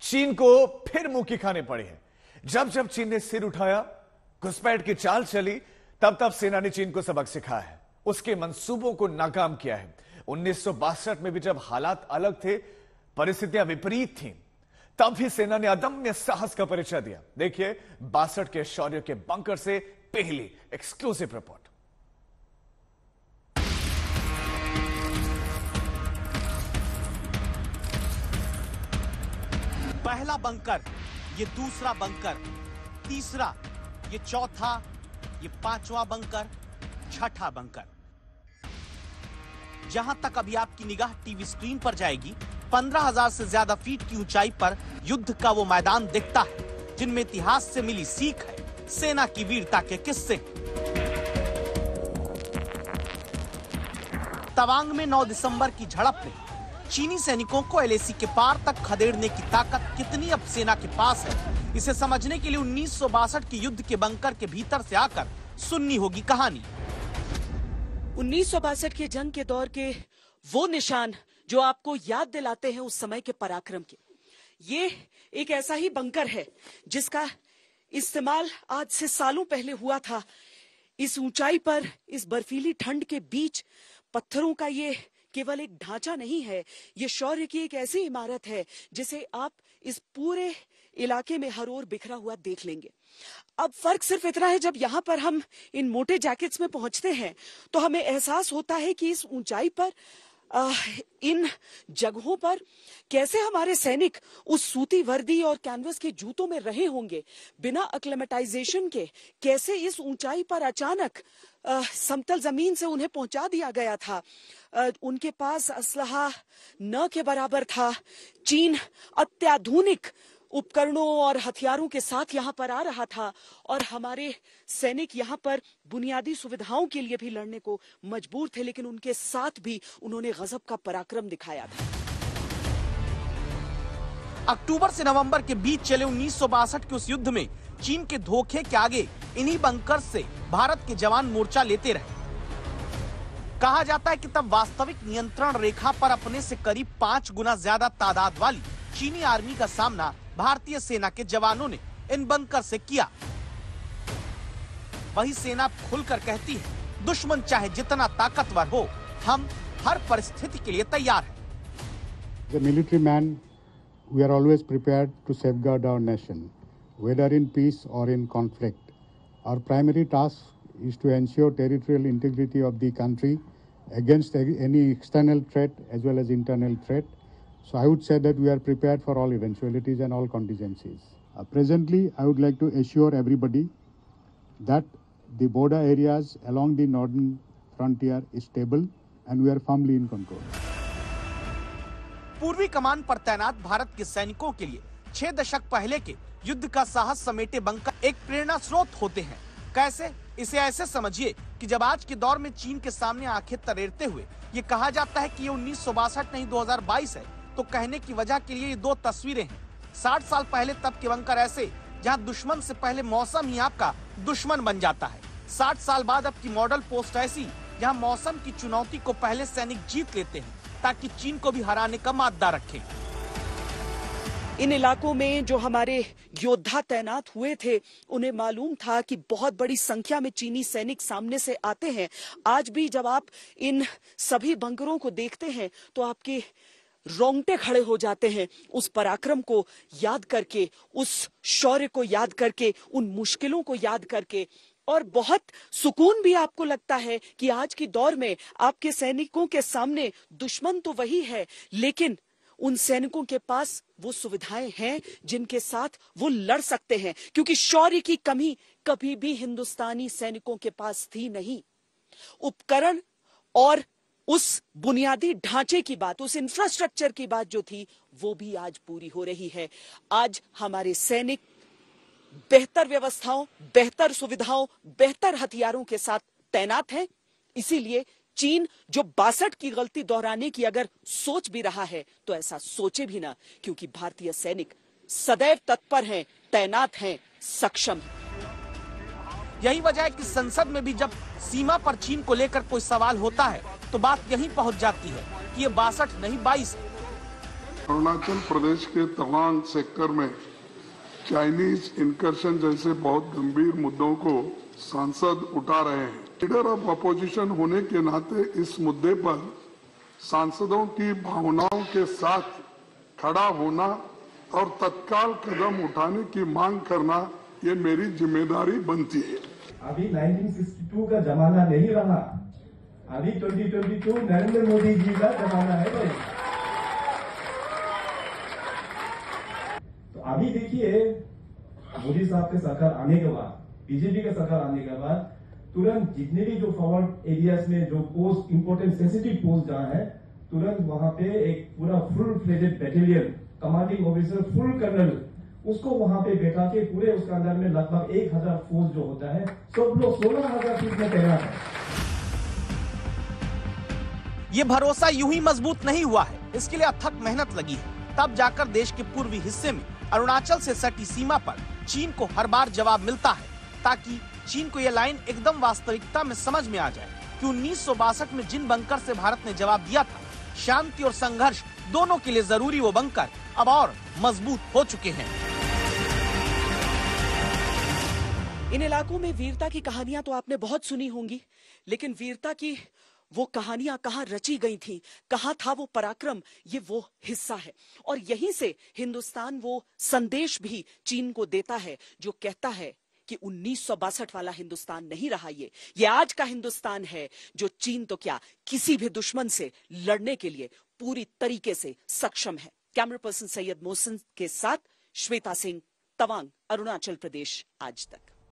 चीन को फिर मुँह की खाने पड़े हैं। जब जब चीन ने सिर उठाया, घुसपैठ की चाल चली, तब तब सेना ने चीन को सबक सिखाया है। उसके मंसूबों को नाकाम किया है। उन्नीस सौ बासठ में भी जब हालात अलग थे, परिस्थितियाँ विपरीत थीं, तब भी सेना ने अदम्य साहस का परिचय दिया। देखिए, बासठ के शौर्य के बंकर से पहली एक्सक्लूसिव रिपोर्ट पहला बंकर, ये दूसरा बंकर, तीसरा, ये चौथा, ये पांचवा बंकर, छठा बंकर। जहाँ तक अभी आपकी निगाह टीवी स्क्रीन पर जाएगी, पंद्रह हज़ार से ज़्यादा फीट की ऊंचाई पर युद्ध का वो मैदान दिखता है, जिनमें इतिहास से मिली सीख है, सेना की वीरता के किस्से। तवांग में 9 दिसंबर की झड़प में चीनी सैनिकों को एलएसी के पार तक खदेड़ने की ताकत कितनी अब सेना के पास है? इसे समझने के लिए उन्नीस के युद्ध के बंकर के भीतर से आकर सुननी होगी कहानी। उन्नीस के जंग के दौर के वो निशान जो आपको याद दिलाते हैं उस समय के पराक्रम के। ये एक ऐसा ही बंकर है जिसका इस्तेमाल आज से सालों पहले हुआ था। इस ऊंचाई पर, इस बर्फीली ठंड के बीच पत्थरों का ये केवल एक ढांचा नहीं है ये शौर्य की एक ऐसी इमारत है जिसे आप इस पूरे इलाके में हर ओर बिखरा हुआ देख लेंगे। अब फ़र्क सिर्फ़ इतना है जब यहाँ पर हम इन मोटे जैकेट्स में पहुँचते हैं तो हमें एहसास होता है कि इस ऊंचाई पर आ, इन जगहों पर कैसे हमारे सैनिक उस सूती वर्दी और कैनवस के जूतों में रहे होंगे बिना अक्लेमेटाइजेशन के कैसे इस ऊंचाई पर अचानक समतल ज़मीन से उन्हें पहुँचा दिया गया था। उनके पास असलहा न के बराबर था। चीन अत्याधुनिक उपकरणों और हथियारों के साथ यहाँ पर आ रहा था और हमारे सैनिक यहाँ पर बुनियादी सुविधाओं के लिए भी लड़ने को मजबूर थे, लेकिन उनके साथ भी उन्होंने गजब का पराक्रम दिखाया था। अक्टूबर से नवंबर के बीच चले उन्नीस सौ बासठ के उस युद्ध में चीन के धोखे के आगे इन्हीं बंकर से भारत के जवान मोर्चा लेते रहे। कहा जाता है कि तब वास्तविक नियंत्रण रेखा पर अपने से करीब पाँच गुना ज़्यादा तादाद वाली चीनी आर्मी का सामना भारतीय सेना के जवानों ने इन बंकर से किया वही सेना खुलकर कहती है दुश्मन चाहे जितना ताकतवर हो हम हर परिस्थिति के लिए तैयार हैं The military man, we are always prepared to safeguard our nation, whether in peace or in conflict. Our primary task is to ensure territorial integrity of the country against any external threat as well as internal threat. So I would say that we are prepared for all eventualities and all contingencies. Uh, presently, I would like to assure everybody that the border areas along the northern frontier is stable and we are firmly in control. पूर्वी कमान पर तैनात भारत के सैनिकों के लिए छह दशक पहले के युद्ध का साहस समेटे बंकर एक प्रेरणा स्रोत होते हैं कैसे? इसे ऐसे समझिए कि जब आज के दौर में चीन के सामने आँखें तरेरते हुए, ये कहा जाता है कि ये उन्नीस सौ बासठ, नहीं 2022 है तो कहने की वजह के लिए ये दो तस्वीरें हैं। साठ साल पहले तब के बंकर ऐसे, जहाँ दुश्मन से पहले मौसम ही आपका दुश्मन बन जाता है। साठ साल बाद अब की मॉडल पोस्ट ऐसी, जहाँ मौसम की चुनौती को पहले सैनिक जीत लेते हैं, ताकि चीन को भी हराने का मादा रखें। इन इलाकों में जो हमारे योद्धा तैनात हुए थे, उन्हें मालूम था कि बहुत बड़ी संख्या में चीनी सैनिक सामने से आते हैं। आज भी जब आप इन सभी बंकरों को देखते हैं तो आपके रोंगटे खड़े हो जाते हैं। उस पराक्रम को याद करके, उस शौर्य को याद करके, उन मुश्किलों को याद करके, और बहुत सुकून भी आपको लगता है कि आज की दौर में आपके सैनिकों के सामने दुश्मन तो वही है, लेकिन उन सैनिकों के पास वो सुविधाएँ हैं जिनके साथ वो लड़ सकते हैं, क्योंकि शौर्य की कमी कभी भी हिंदुस्तानी सैनिकों के पास थी नहीं। उपकरण और उस बुनियादी ढांचे की बात, उस इंफ्रास्ट्रक्चर की बात जो थी, वो भी आज पूरी हो रही है। आज हमारे सैनिक बेहतर व्यवस्थाओं, बेहतर सुविधाओं, बेहतर हथियारों के साथ तैनात हैं, इसीलिए चीन जो बासठ की गलती दोहराने की अगर सोच भी रहा है तो ऐसा सोचे भी ना क्योंकि भारतीय सैनिक सदैव तत्पर हैं तैनात हैं सक्षम हैं। यही वजह है कि संसद में भी जब सीमा पर चीन को लेकर कोई सवाल होता है तो बात यहीं पहुँच जाती है कि ये बासठ नहीं बाईस। अरुणाचल प्रदेश के तवांग सेक्टर में चाइनीज़ इनकर्शन जैसे बहुत गंभीर मुद्दों को सांसद उठा रहे हैं। लीडर ऑफ़ अपोजिशन होने के नाते इस मुद्दे पर सांसदों की भावनाओं के साथ खड़ा होना और तत्काल कदम उठाने की मांग करना ये मेरी ज़िम्मेदारी बनती है। अभी 1962 का जमाना नहीं रहा। अभी 2022 नरेंद्र मोदी जी का जमाना है भाई। तो अभी देखिए, मोदी साहब के सरकार आने के बाद, बीजेपी के सरकार आने के बाद तुरंत जितने भी जो फॉरवर्ड एरियाज़ में जो पोस्ट इंपोर्टेंट सेंसिटिव पोस्ट जहाँ है, तुरंत वहाँ पे एक पूरा full fledged battalion commanding officer full colonel उसको वहाँ पे बैठा के पूरे उसके अंदर में लगभग एक हज़ार फोर्स जो होता है, सब लोग सोलह हज़ार फीट में तैनात है। ये भरोसा यूँ ही मज़बूत नहीं हुआ है। इसके लिए अथक मेहनत लगी है। तब जाकर देश के पूर्वी हिस्से में अरुणाचल से सटी सीमा पर चीन को हर बार जवाब मिलता है, ताकि चीन को यह लाइन एकदम वास्तविकता में समझ में आ जाए कि उन्नीस में जिन बंकर से भारत ने जवाब दिया था, शांति और संघर्ष दोनों के लिए ज़रूरी वो बंकर अब और मज़बूत हो चुके हैं। इन इलाकों में वीरता की कहानियाँ तो आपने बहुत सुनी होंगी, लेकिन वीरता की वो कहानियाँ कहाँ रची गई थी, कहाँ था वो पराक्रम, ये वो हिस्सा है। और यहीं से हिंदुस्तान वो संदेश भी चीन को देता है, जो कहता है कि उन्नीस सौ बासठ वाला हिंदुस्तान नहीं रहा ये। ये आज का हिंदुस्तान है जो चीन तो क्या किसी भी दुश्मन से लड़ने के लिए पूरी तरीके से सक्षम है। कैमरा पर्सन सैयद मोहसिन के साथ श्वेता सिंह, तवांग, अरुणाचल प्रदेश, आज तक।